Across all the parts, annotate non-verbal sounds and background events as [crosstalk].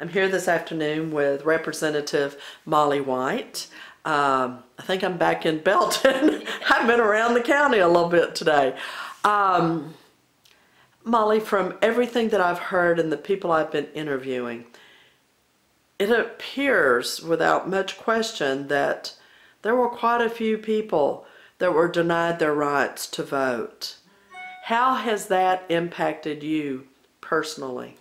I'm here this afternoon with Representative Molly White. Um, I think I'm back in Belton. [laughs] I've been around the county a little bit today. Um, Molly, from everything that I've heard and the people I've been interviewing, it appears without much question that there were quite a few people that were denied their rights to vote. How has that impacted you personally?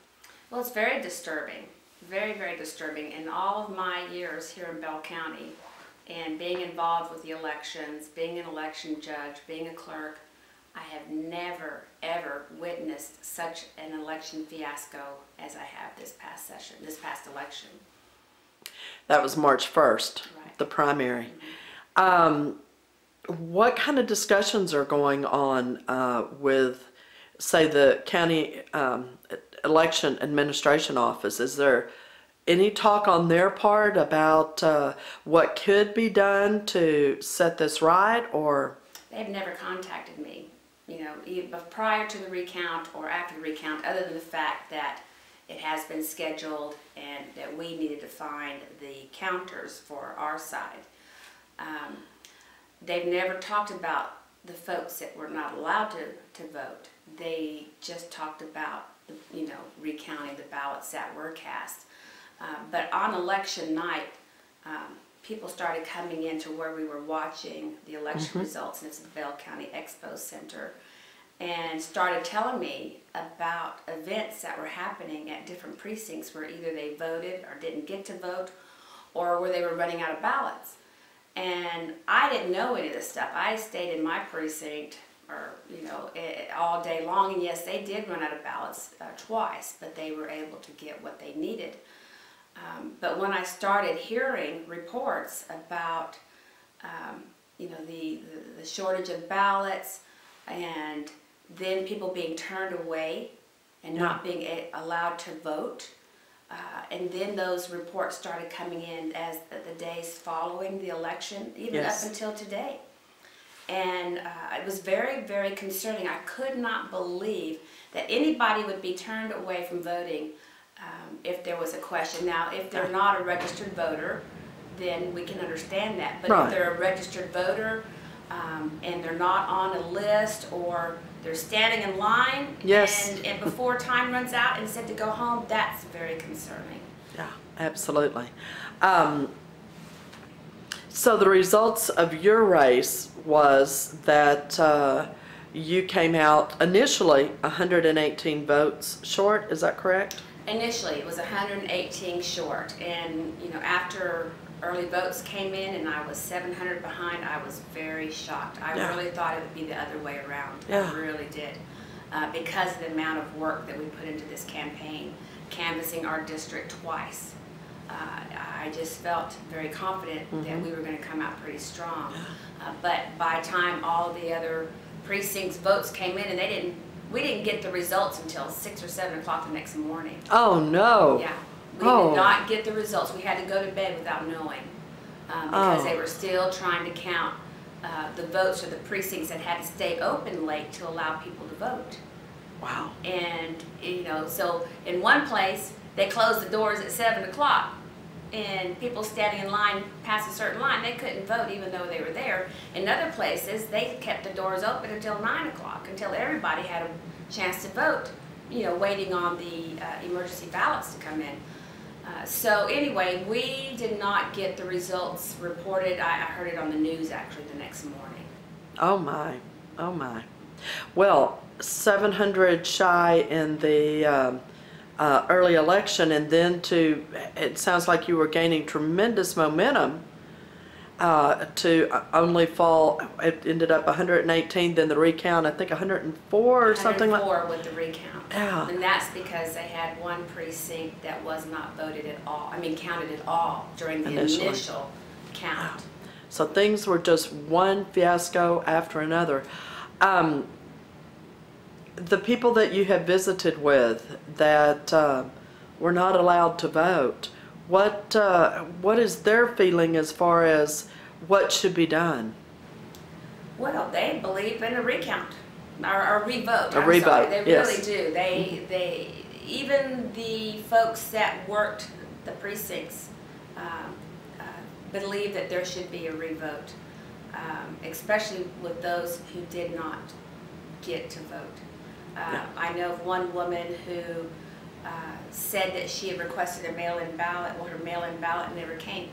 Well, it's very disturbing, very, very disturbing. In all of my years here in Bell County and being involved with the elections, being an election judge, being a clerk, I have never, ever witnessed such an election fiasco as I have this past session, this past election. That was March 1st, Right. the primary. Um, what kind of discussions are going on uh, with, say, the county um, election administration office? Is there any talk on their part about uh, what could be done to set this right or? They've never contacted me, you know, prior to the recount or after the recount, other than the fact that it has been scheduled and that we needed to find the counters for our side. Um, they've never talked about the folks that were not allowed to, to vote. They just talked about, you know, recounting the ballots that were cast. Uh, but on election night, um, people started coming into where we were watching the election results, and it's the Bell County Expo Center, and started telling me about events that were happening at different precincts where either they voted or didn't get to vote, or where they were running out of ballots. And I didn't know any of this stuff. I stayed in my precinct, or you know, eh, all day long. And yes, they did run out of ballots uh, twice, but they were able to get what they needed. Um, but when I started hearing reports about, um, you know, the, the, the shortage of ballots and then people being turned away and not being a- allowed to vote, uh, and then those reports started coming in as the, days following the election, even Yes. up until today. And uh, it was very, very concerning. I could not believe that anybody would be turned away from voting um, if there was a question. Now, if they're not a registered voter, then we can understand that. But Right. if they're a registered voter um, and they're not on a list or they're standing in line Yes. and, and before time runs out and said to go home, that's very concerning. Yeah, absolutely. Um, so the results of your race was that uh, you came out initially 118 votes short. Is that correct? Initially, it was 118 short, and you know, after early votes came in and I was 700 behind, I was very shocked. I Yeah. really thought it would be the other way around. Yeah. I really did, uh, because of the amount of work that we put into this campaign, canvassing our district twice. Uh, I just felt very confident that we were going to come out pretty strong. Uh, but by time all the other precincts votes came in, and they didn't, we didn't get the results until six or seven o'clock the next morning. Oh no. Yeah, we Oh. did not get the results. We had to go to bed without knowing. um, Because Oh. they were still trying to count uh, the votes for the precincts that had to stay open late to allow people to vote. Wow. And, you know, so in one place, they closed the doors at seven o'clock. And people standing in line past a certain line, they couldn't vote even though they were there. In other places, they kept the doors open until nine o'clock, until everybody had a chance to vote, you know, waiting on the uh, emergency ballots to come in. Uh, So anyway, we did not get the results reported. I, I heard it on the news actually the next morning. Oh my. Oh my. Well, 700 shy in the um, uh, early election, and then to it sounds like you were gaining tremendous momentum. Uh, to only fall, it ended up 118, then the recount, I think 104 or something like. 104 with the recount. Yeah. And that's because they had one precinct that was not voted at all, I mean counted at all during the Initially. initial count. So things were just one fiasco after another. Um, the people that you have visited with that uh, were not allowed to vote, what uh, what is their feeling as far as what should be done? Well, they believe in a recount, or, or revote. A I'm revote, sorry. They yes. really do. They, they, even the folks that worked the precincts um, uh, believe that there should be a revote, um, especially with those who did not get to vote. Uh, Yeah. I know of one woman who uh, said that she had requested a mail-in ballot, well, her mail-in ballot never came.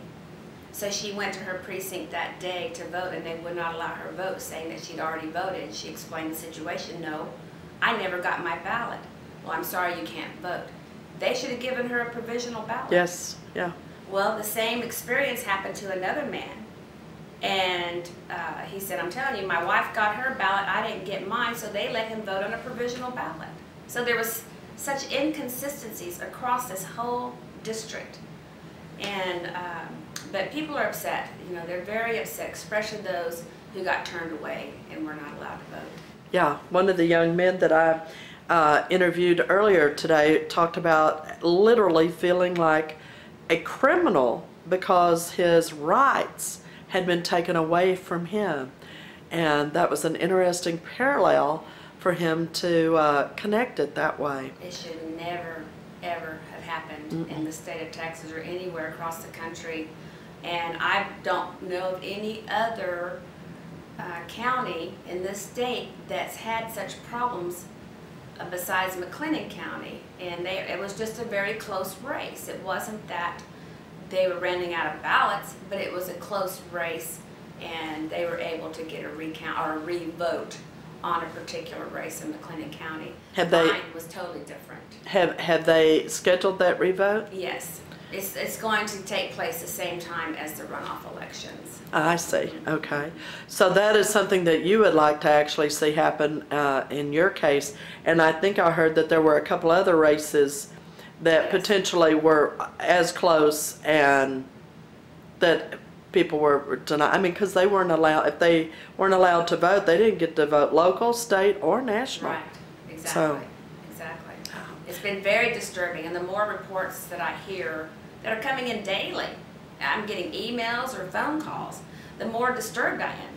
So she went to her precinct that day to vote, and they would not allow her vote, saying that she'd already voted. She explained the situation, no, I never got my ballot. Well, I'm sorry, you can't vote. They should have given her a provisional ballot. Yes, yeah, Well, the same experience happened to another man. And uh, he said, I'm telling you, my wife got her ballot, I didn't get mine, so they let him vote on a provisional ballot. So there was such inconsistencies across this whole district. And, um, but people are upset, you know, they're very upset, especially those who got turned away and were not allowed to vote. yeah. One of the young men that I uh, interviewed earlier today talked about literally feeling like a criminal because his rights had been taken away from him. And that was an interesting parallel for him to uh, connect it that way. It should never, ever have happened in the state of Texas or anywhere across the country. And I don't know of any other uh, county in this state that's had such problems uh, besides McLennan County. And they, it was just a very close race. It wasn't that they were running out of ballots, but it was a close race and they were able to get a recount or a revote on a particular race in McLennan County. Have they- Mine was totally different. Have have they scheduled that revote? Yes, it's, it's going to take place the same time as the runoff elections. I see. Okay. So that is something that you would like to actually see happen uh, in your case. And I think I heard that there were a couple other races that Yes. potentially were as close and that people were denied. I mean, because they weren't allowed, if they weren't allowed to vote, they didn't get to vote local, state, or national. Right, So- exactly, exactly. It's been very disturbing, and the more reports that I hear that are coming in daily, I'm getting emails or phone calls, the more disturbed I am.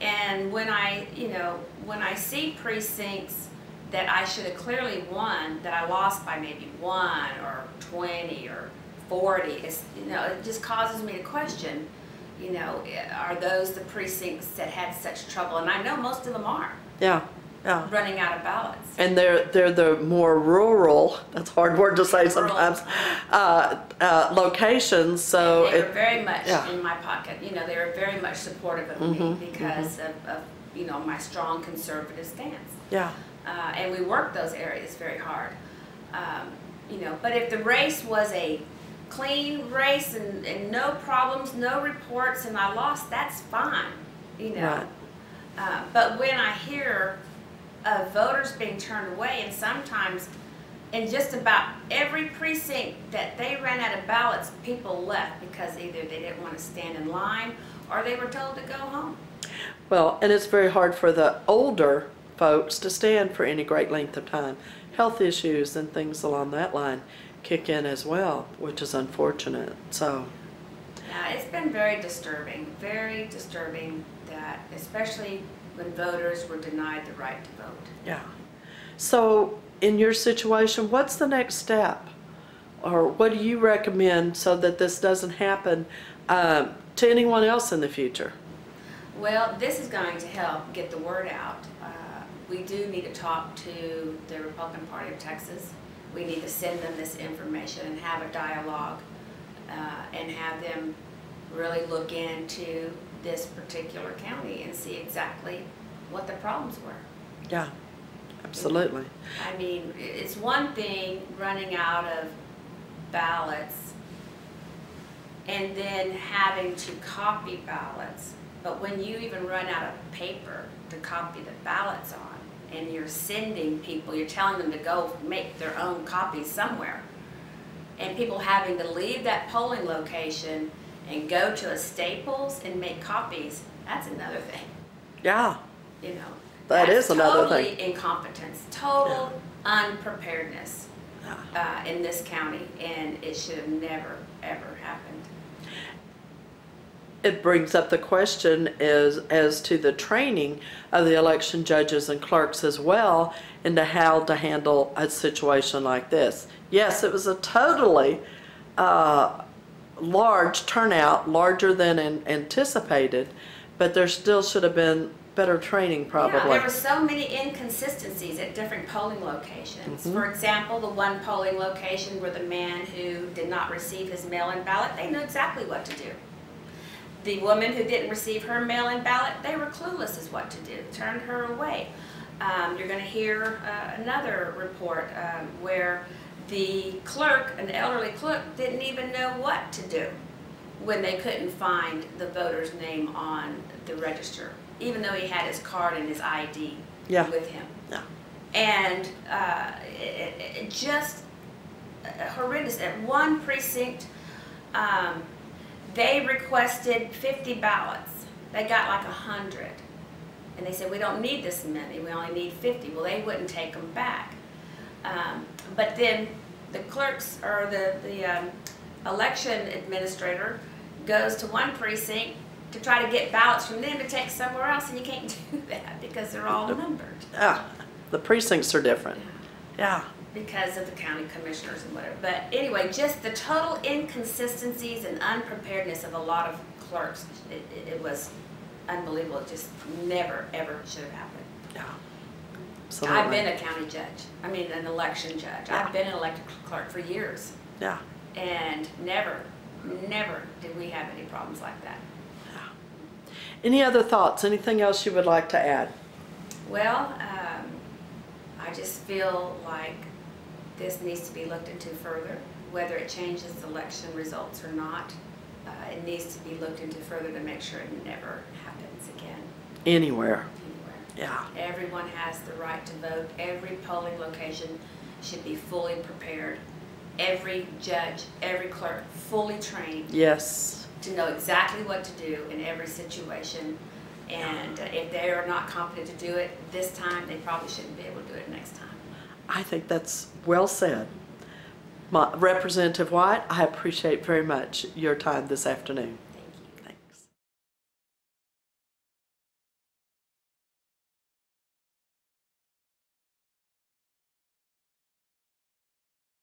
And when I, you know, when I see precincts that I should have clearly won, that I lost by maybe one or twenty or forty, it's, you know, it just causes me to question, you know, are those the precincts that had such trouble? And I know most of them are, Yeah, yeah. running out of ballots. And they're, they're the more rural, that's a hard word to say Rural. sometimes, uh, uh, locations, so They were very much yeah. in my pocket, you know, they were very much supportive of me Mhm, because of, of, you know, my strong conservative stance. yeah, Uh, and we worked those areas very hard. Um, you know, but if the race was a clean race and, and no problems, no reports, and I lost, that's fine, you know. Right. Uh, but when I hear of voters being turned away, and sometimes in just about every precinct that they ran out of ballots, people left because either they didn't want to stand in line or they were told to go home. Well, and it's very hard for the older folks to stand for any great length of time. Health issues and things along that line kick in as well, which is unfortunate. So, Yeah, it's been very disturbing, very disturbing that, especially when voters were denied the right to vote. yeah. So, in your situation, what's the next step? Or what do you recommend so that this doesn't happen um, to anyone else in the future? Well, this is going to help get the word out. Uh, We do need to talk to the Republican Party of Texas. We need to send them this information and have a dialogue uh, and have them really look into this particular county and see exactly what the problems were. Yeah, absolutely. I mean, it's one thing running out of ballots and then having to copy ballots, but when you even run out of paper to copy the ballots on, and you're sending people, you're telling them to go make their own copies somewhere, and people having to leave that polling location and go to a Staples and make copies, that's another thing Yeah, you know. That that's is another Totally incompetence, total unpreparedness yeah. uh, in this county, and it should have never, ever happened. It brings up the question is as to the training of the election judges and clerks as well into how to handle a situation like this. Yes, it was a totally uh, large turnout, larger than an- anticipated, but there still should have been better training probably. Yeah, there were so many inconsistencies at different polling locations. Mm-hmm. For example, the one polling location where the man who did not receive his mail-in ballot, they knew exactly what to do. The woman who didn't receive her mail-in ballot, they were clueless as what to do, turned her away. Um, you're gonna hear, uh, another report, um, where the clerk, an elderly clerk, didn't even know what to do when they couldn't find the voter's name on the register, even though he had his card and his ID Yeah. with him. Yeah. And uh, it, it- it just uh, horrendous. At one precinct, um, they requested 50 ballots. They got like 100. And they said, we don't need this many, we only need 50. Well, they wouldn't take them back. Um, But then the clerks, or the, the um, election administrator goes to one precinct to try to get ballots from them to take somewhere else, and you can't [laughs] do that because they're all numbered. Yeah, the precincts are different. Yeah, because of the county commissioners and whatever. But anyway, just the total inconsistencies and unpreparedness of a lot of clerks, it, it, it was unbelievable. It just never, ever should have happened. yeah. I've been a county judge, I mean, an election judge. Yeah. I've been an elected clerk for years, Yeah, and never, never did we have any problems like that. Yeah. Any other thoughts? Anything else you would like to add? Well, um, I just feel like this needs to be looked into further, whether it changes election results or not. Uh, it needs to be looked into further to make sure it never happens again Anywhere. anywhere. Yeah, Everyone has the right to vote. Every polling location should be fully prepared. Every judge, every clerk, fully trained yes. to know exactly what to do in every situation. And uh, if they are not competent to do it this time, they probably shouldn't be able to do it next time. I think that's well said. My, Representative White, I appreciate very much your time this afternoon.